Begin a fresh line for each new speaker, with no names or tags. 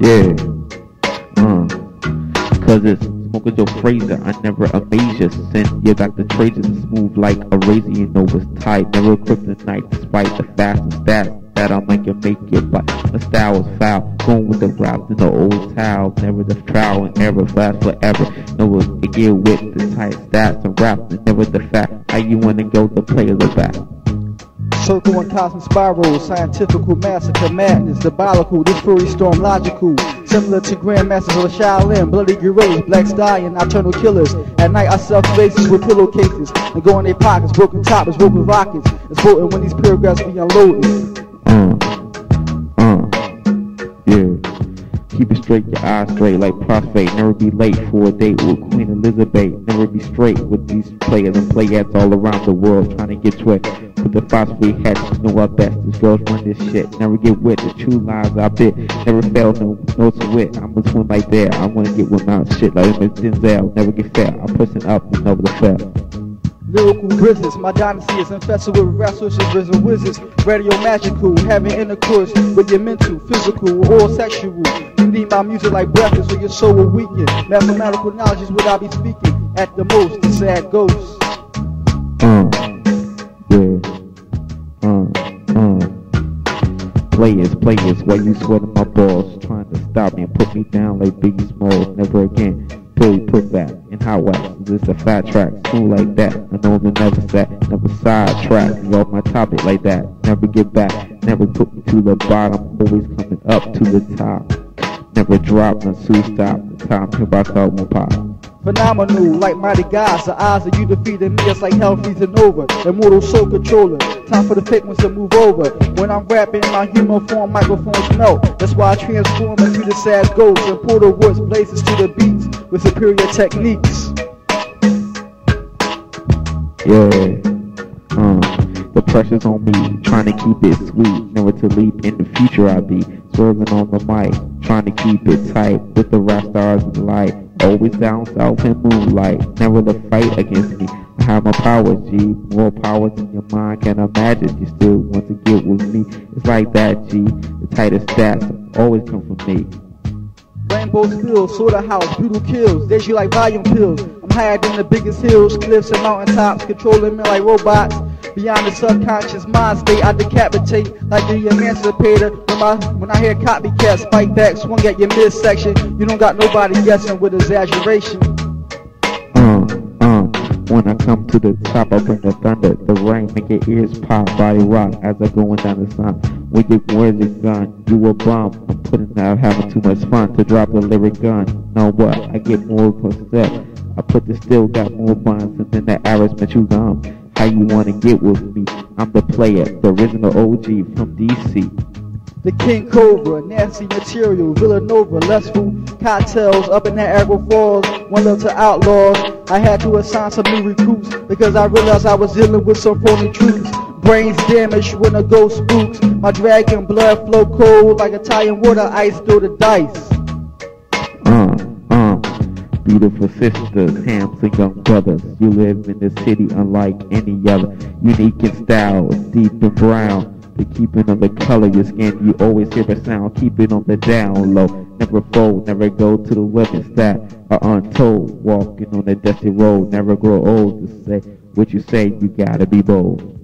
Yeah. uh, Cause it's smoking Joe Frazier. I never amaze you since you got the traces smooth like a razor. You know it's tight. Never kryptonite despite the fastest that that I'm like you make it, but my style is foul. Going with the route to the old style, never the trial and error, fast forever. No, it get with the tight stats and rapping. never the fact. How you wanna go, the play the back.
Circle and cosmic spiral, scientific massacre, madness, diabolical, this fury storm logical. Similar to grandmasters of the Shaolin, bloody gorillas, black stallion, nocturnal killers. At night I self faces with pillowcases and go in their pockets, broken toppers, broken rockets. It's voting when these paragraphs be unloaded.
Uh, yeah. Keep it straight, your eyes straight like prostrate. Never be late for a date with Queen Elizabeth. Never be straight with these players and players all around the world trying to get tricked. Put the phosphate hats, you know our best. These girls run this shit. Never get wet. The true lies I bit. Never fail, no, no sweat. I'm a twin like that. I wanna get with my shit like Denzel. Never get fat. I'm pushing up and over the fell.
Lyrical business, my dynasty is infested with wrestlers, risen wizards, radio magical, having intercourse with your mental, physical, or sexual. You need my music like breakfast or your soul will weaken. Mathematical knowledge is what I be speaking. At the most, the sad ghost.
Uh, Players, why you sweating my balls, trying to stop me and put me down like Biggie Smalls, never again. Billy put that in hot wax. This a fat track, smooth like that. I know the never set, never side track. You off my topic like that. Never get back, never put me to the bottom. Always coming up to the top. Never drop, no sue stop. The time hip hop called my pop.
Phenomenal, like mighty gods. The eyes of you defeating me, it's like hell freezing over. Immortal soul controller. Time for the fake ones to move over. When I'm rapping, my human form microphones melt. That's why I transform into the sad ghost and pull the woods blazes to the beats with superior techniques.
Yeah. Uh, the pressure's on me, trying to keep it sweet, never to leap in the future I'll be, swerving on the mic, trying to keep it tight, with the rap stars the light, always down south in moonlight, never to fight against me, have my power, G, more powers than your mind. Can imagine, you still want to get with me, it's like that, G, the tightest stats always come from me.
Rainbow spills, soda house, brutal kills, they you like volume pills, I'm higher than the biggest hills, cliffs and mountaintops, controlling me like robots, Beyond the subconscious mind state, I decapitate like the emancipator. When, my, when I hear copycats spike back, swung at your midsection, you don't got nobody guessing with exaggeration.
Uh, when I come to the top, I bring the thunder, the rain, make your ears pop, body rock as I going down the sun. When your words are gone, you a bum. I'm putting out having too much fun to drop a lyric gun. Know what? I get more possessed. I put the still got more buns than the average you gum how you wanna get with me. I'm the player, the original OG from DC.
The King Cobra, nasty material, Villanova, less cocktails up in Niagara Falls, one love to outlaws. I had to assign some new recruits because I realized I was dealing with some phony troops. Brains damaged when a ghost spooks. My dragon blood flow cold like Italian water ice through the dice. Mm, mm.
Beautiful sisters, handsome young brothers. You live in the city unlike any other. Unique in style, deep and brown. The keeping of the color your skin, you always hear a sound. Keep it on the down low. Never fold, never go to the weapons that are untold. Walking on a dusty road, never grow old to say what you say. You gotta be bold.